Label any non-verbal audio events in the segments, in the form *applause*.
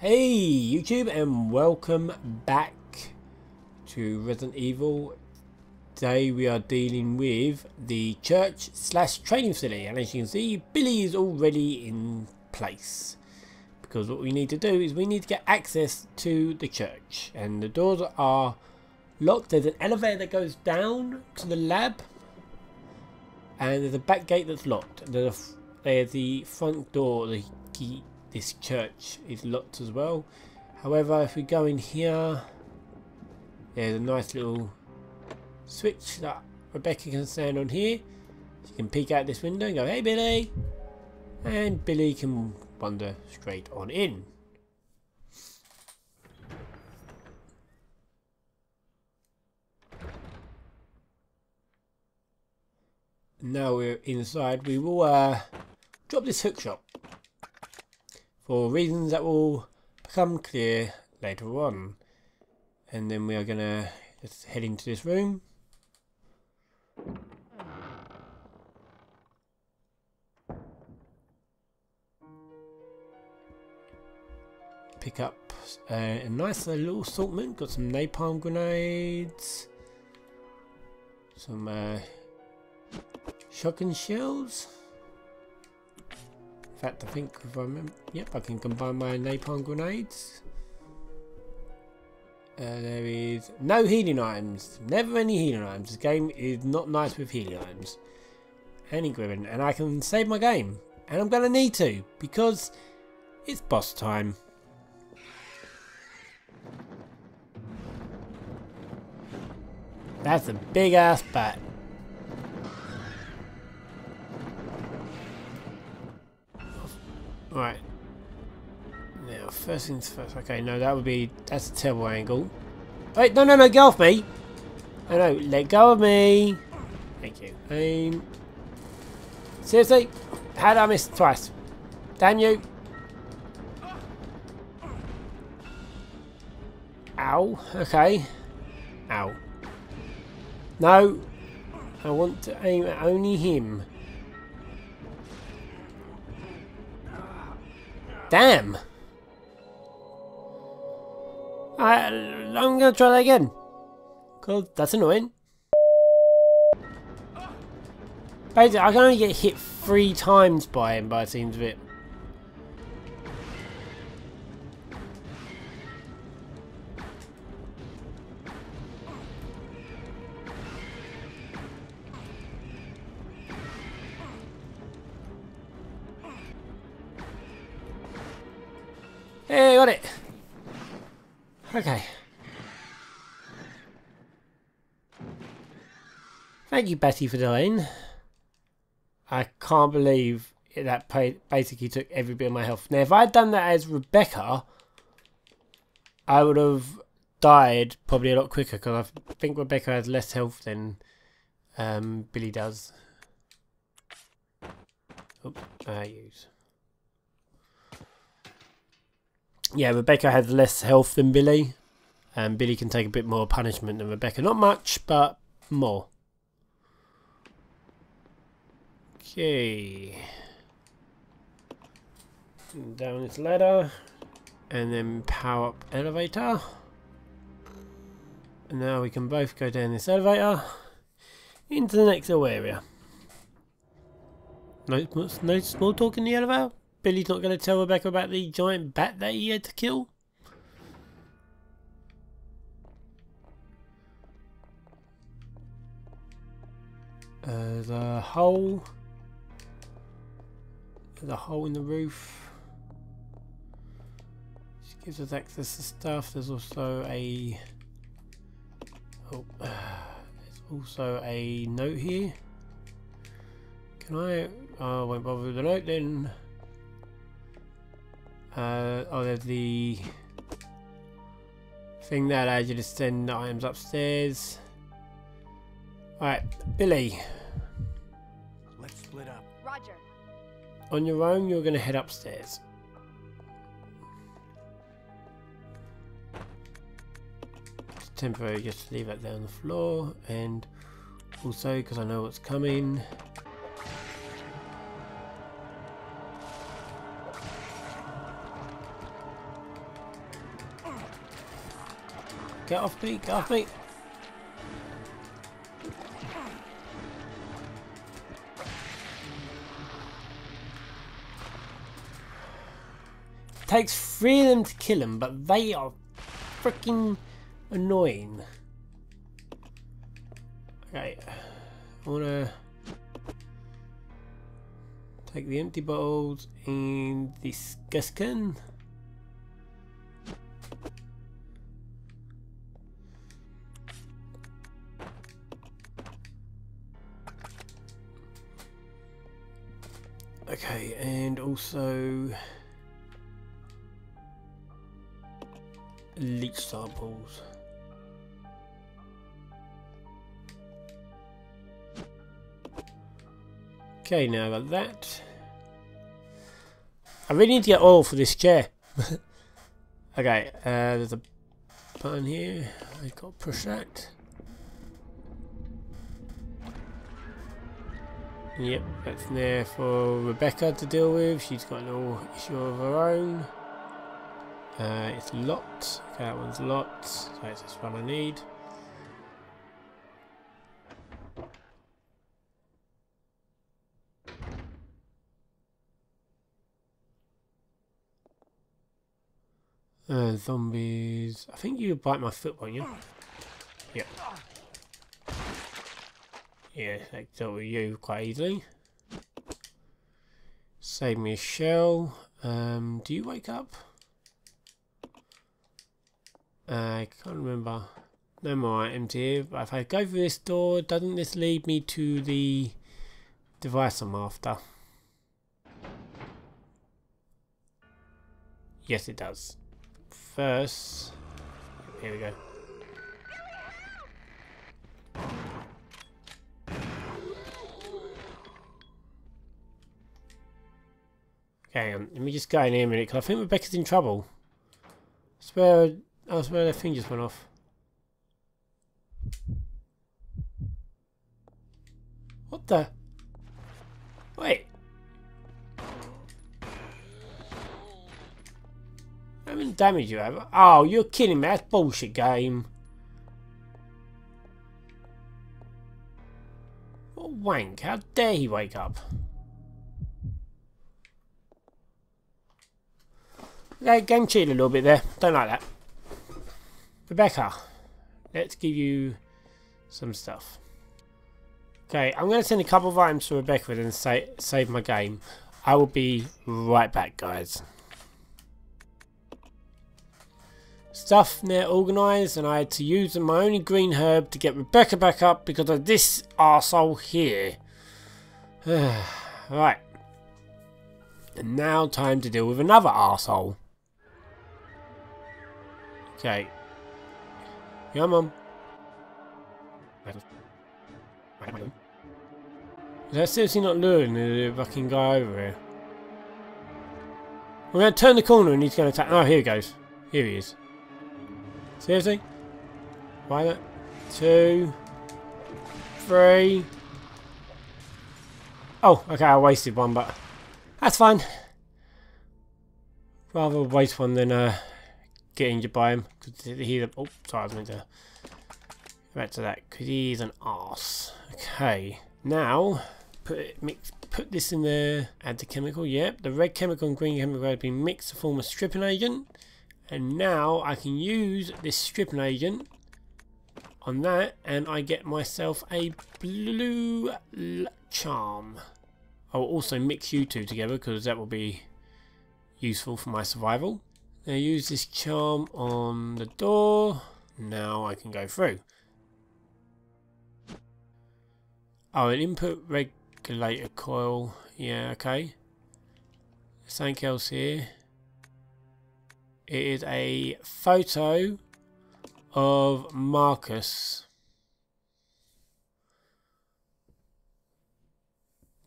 Hey YouTube and welcome back to Resident Evil. Today we are dealing with the church slash training facility and as you can see Billy is already in place. Because what we need to do is we need to get access to the church and the doors are locked. There's an elevator that goes down to the lab and there's a back gate that's locked. There's, a, there's the front door, the key this church is locked as well. However, if we go in here, there's a nice little switch that Rebecca can stand on here. She can peek out this window and go, hey Billy! And Billy can wander straight on in. Now we're inside, we will uh, drop this hook shot for reasons that will become clear later on. And then we are going to just head into this room. Pick up uh, a nice little assortment. Got some napalm grenades. Some uh, shotgun shells. In fact, I think if I remember, yep, I can combine my napalm grenades. Uh, there is no healing items. Never any healing items. This game is not nice with healing items. Any equipment. And I can save my game. And I'm going to need to. Because it's boss time. That's a big ass bat. Right. Now, first things first. Okay, no, that would be... That's a terrible angle. Wait, no, no, no, get off me! No, no, let go of me! Thank you. Aim. Seriously? How did I miss twice? Damn you! Ow. Okay. Ow. No! I want to aim at only him. Damn! I, I'm gonna try that again. Cool, that's annoying. Basically, I can only get hit three times by him by the seems of it. Thank you, Betty, for delaying. I can't believe that basically took every bit of my health. Now, if I had done that as Rebecca, I would have died probably a lot quicker because I think Rebecca has less health than um, Billy does. Oops, I use. yeah, Rebecca has less health than Billy. And Billy can take a bit more punishment than Rebecca. Not much, but more. Okay. Down this ladder. And then power up elevator. And now we can both go down this elevator. Into the next little area. No, no small talk in the elevator? Billy's not going to tell Rebecca about the giant bat that he had to kill? Uh, the hole. The hole in the roof. Just gives us access to stuff. There's also a. Oh, uh, *sighs* there's also a note here. Can I? Oh, I won't bother with the note then. Uh, oh, there's the thing that allows you to send items upstairs. Alright, Billy. Let's split up. Roger. On your own, you're going to head upstairs. It's temporary just to leave that there on the floor and also because I know what's coming. Get off me, get off me! Takes three of them to kill them, but they are freaking annoying. Okay, I wanna take the empty bottles and this gas can. Okay, and also leech samples. Okay, now I've got that. I really need to get oil for this chair. *laughs* okay, uh, there's a button here. I've got to push that. Yep, that's there for Rebecca to deal with. She's got a little issue of her own. Uh, it's locked. Okay, that one's locked. So it's one I need. Uh, zombies. I think you bite my foot, won't you? Yeah. Yeah, I dealt with you quite easily. Save me a shell. Um, do you wake up? I can't remember. No more items here. But if I go through this door, doesn't this lead me to the device I'm after? Yes, it does. First, here we go. Okay, um, let me just go in here a minute, because I think Rebecca's in trouble. I swear Oh, where the thing just went off. What the? Wait. How many damage you have? Oh, you're kidding me. That's bullshit game. What wank. How dare he wake up? Okay, game cheated a little bit there. Don't like that. Rebecca, let's give you some stuff. Okay, I'm going to send a couple of items to Rebecca and sa save my game. I will be right back, guys. Stuff now organised, and I had to use my only green herb to get Rebecca back up because of this arsehole here. *sighs* right. And now time to deal with another arsehole. Okay, yeah, Mum. Is that seriously not luring the fucking guy over here? We're going to turn the corner and he's going to attack. Oh, here he goes. Here he is. Seriously? One, two, three. Oh, okay, I wasted one, but that's fine. Rather waste one than uh, get injured by him. Because he's a... Oh, sorry, I was meant to... Back to that. Because he's an ass. Okay. Now, put it, mix, put this in there. Add the chemical. Yep. The red chemical and green chemical have been mixed to form a stripping agent. And now I can use this stripping agent on that. And I get myself a blue charm. I'll also mix you two together because that will be useful for my survival. Now use this charm on the door. Now I can go through. Oh, an input regulator coil. Yeah, okay. Something else here. It is a photo of Marcus.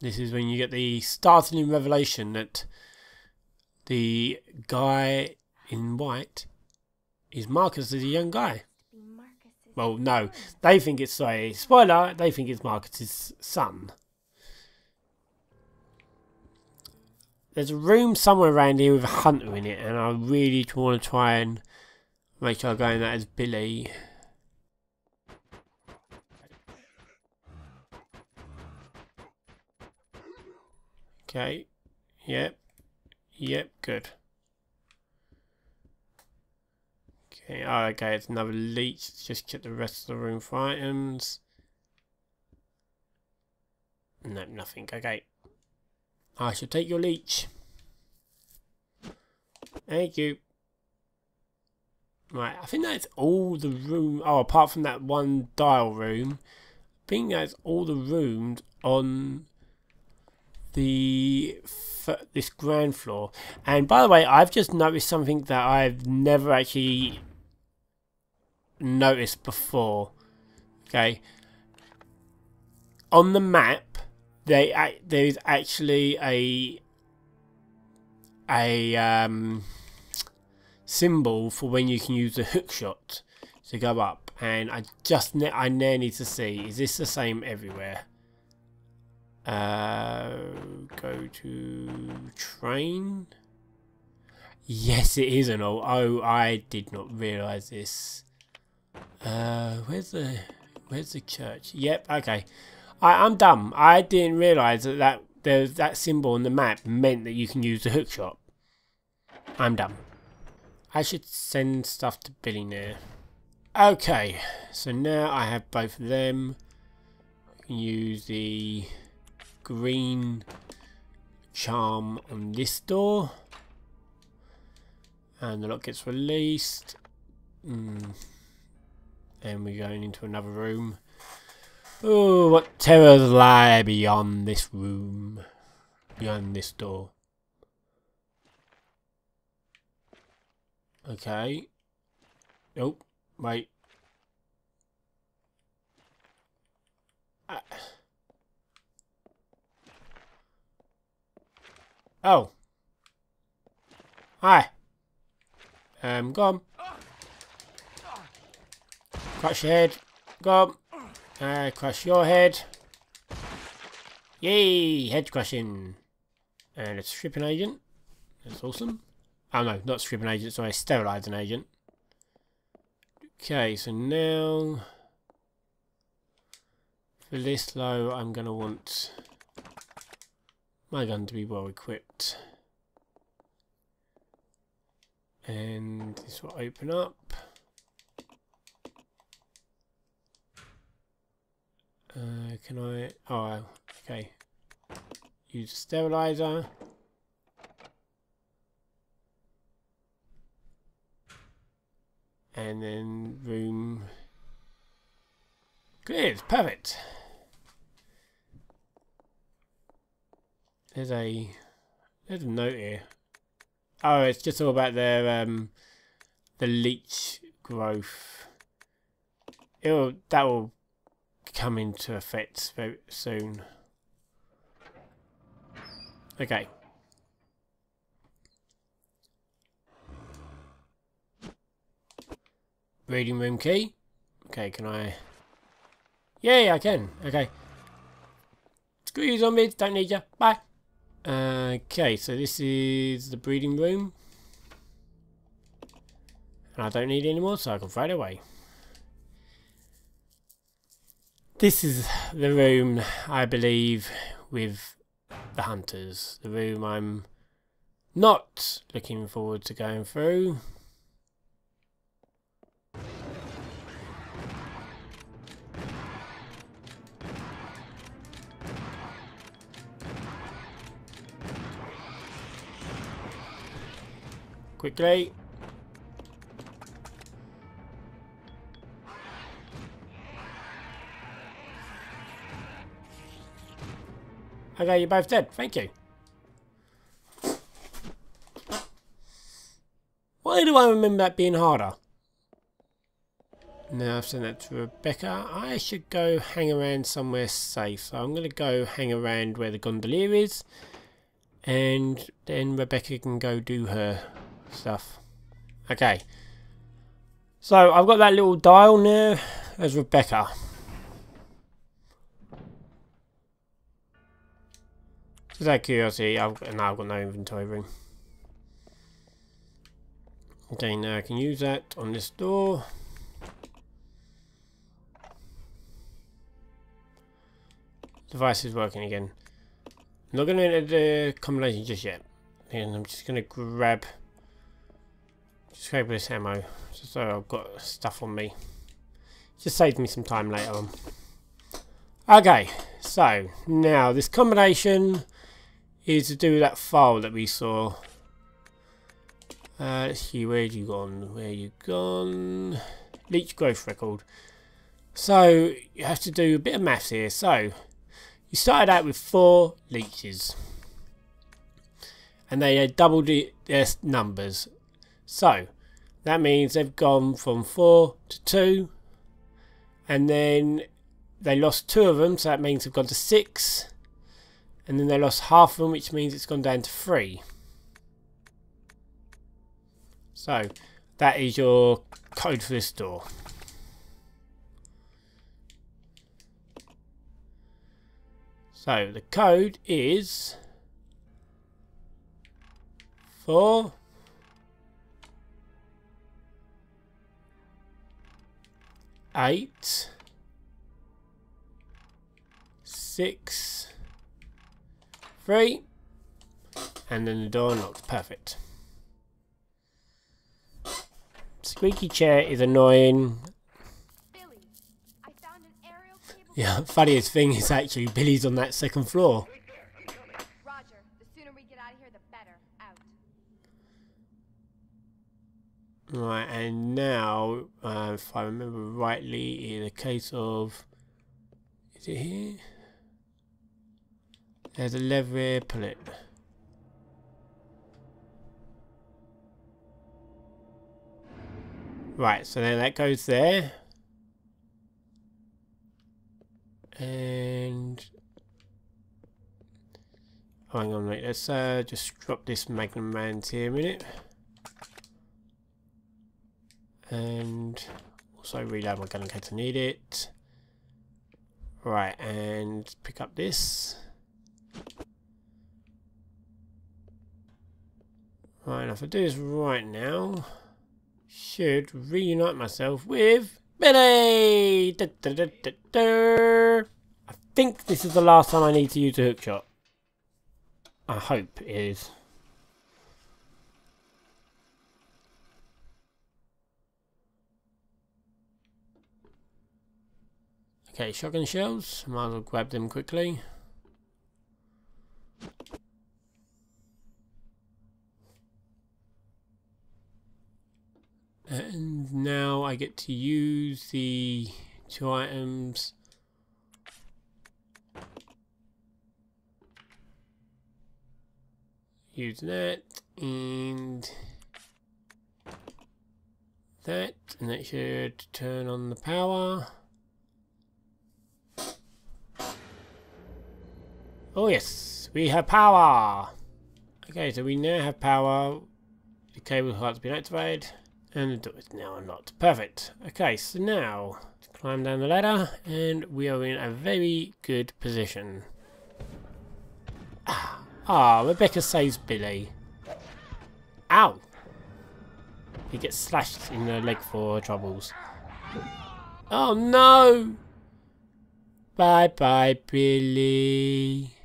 This is when you get the startling revelation that the guy in white is Marcus as a young guy. Well, no, they think it's a spoiler. They think it's Marcus's son. There's a room somewhere around here with a hunter in it, and I really want to try and Make sure I go in that as Billy. Okay. Yep. Yep, good. Okay, oh, okay, it's another leech. Just check the rest of the room for items. No, nothing. Okay. I shall take your leech. Thank you. Right, I think that's all the room. Oh, apart from that one dial room, I think that's all the rooms on the this ground floor. And by the way, I've just noticed something that I've never actually noticed before. Okay, on the map, they there is actually a a um symbol for when you can use the hook shot to go up and I just I now need to see is this the same everywhere uh, go to train? Yes it is an old oh I did not realize this. Uh, where's the where's the church? Yep okay. I, I'm dumb. I didn't realize that, that there's that symbol on the map meant that you can use the hook shot. I'm dumb. I should send stuff to Billy now. Okay, so now I have both of them. Use the green charm on this door. And the lock gets released. Mm. And we're going into another room. Oh, what terrors lie beyond this room? Beyond this door. Okay. Nope. Wait. Oh. Hi. Um, go on. Crush your head. Go. Uh, crush your head. Yay! Head crushing. And it's stripping agent. That's awesome. Oh no, not stripping agent, sorry, sterilising agent. Okay, so now for this low I'm going to want my gun to be well equipped. And this will open up. Uh, can I? Oh, okay. Use a sterilizer. and then room good perfect there's a there's a note here oh it's just all about their um the leech growth it'll that will come into effect very soon okay Breeding room key. Okay, can I... Yeah, I can. Okay. Screw you, zombies. Don't need you. Bye. Okay, so this is the breeding room. And I don't need any more, so I can throw it away. This is the room, I believe, with the hunters. The room I'm not looking forward to going through. Quickly. Okay, you're both dead. Thank you. Why do I remember that being harder? Now I've sent that to Rebecca. I should go hang around somewhere safe. So I'm going to go hang around where the gondolier is. And then Rebecca can go do her stuff. Okay. So I've got that little dial now as Rebecca. Just out of curiosity, I've, now I've got no inventory room. Okay, now I can use that on this door. Device is working again. I'm not going to enter the combination just yet. And I'm just going to grab just grab this ammo just so I've got stuff on me. Just saves me some time later on. Okay, so now this combination is to do that file that we saw. Uh, let's see, where you gone? Where you gone? Leech growth record. So you have to do a bit of maths here. So you started out with four leeches. And they doubled their numbers. So that means they've gone from 4 to 2. And then they lost two of them, so that means they've gone to 6. And then they lost half of them, which means it's gone down to 3. So that is your code for this door. So the code is four eight six three and then the door unlocks. Perfect. Squeaky chair is annoying. Yeah, funniest thing is actually Billy's on that second floor. Roger. The sooner we get out of here, the better. Out. Right, and now, uh, if I remember rightly, in a case of... Is it here? There's a lever here, pull it. Right, so then that goes there. And... Hang on, mate. Let's uh, just drop this Magnum Man's here a minute. And also reload my gun in case I need it. Right, and pick up this. Right, if I do this right now, should reunite myself with Billy! Da, da, da. I think this is the last time I need to use a hook shot. I hope it is. Okay, shotgun shells. Might as well grab them quickly. And now I get to use the two items. Use that and that and that should turn on the power. Oh yes, we have power! Okay, so we now have power. The cable has been activated. And the door is now unlocked. Perfect. Okay, so now climb down the ladder and we are in a very good position. Ah, ah Rebecca saves Billy. Ow! He gets slashed in the leg for troubles. Oh no! Bye bye, Billy.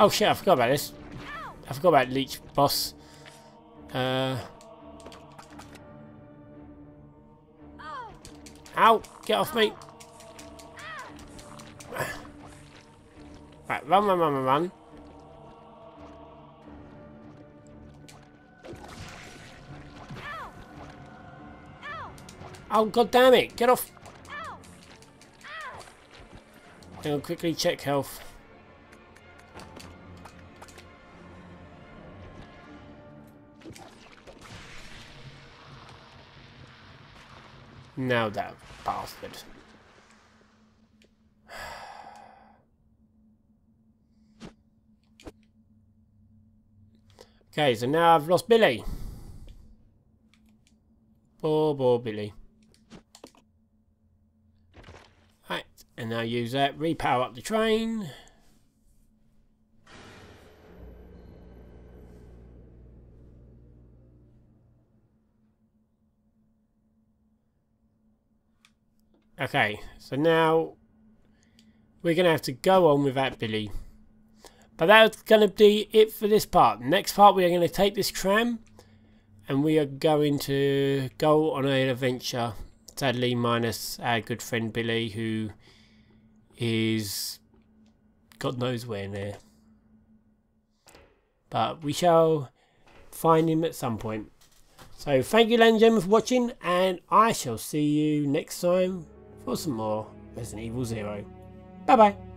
Oh shit, I forgot about this. I forgot about Leech Boss. Uh... Ow! Get off me! Right, run, run, run, run, run. Oh, god damn it! Get off! I'll quickly check health. Now that bastard. *sighs* Okay, so now I've lost Billy. Poor, poor Billy. Right, and now use that, repower up the train. Okay, so now we're going to have to go on without Billy. But that's going to be it for this part. Next part we are going to take this tram and we are going to go on an adventure. Sadly minus our good friend Billy who is God knows where now. But we shall find him at some point. So thank you ladies and gentlemen for watching and I shall see you next time for some more Resident Evil Zero. Bye bye.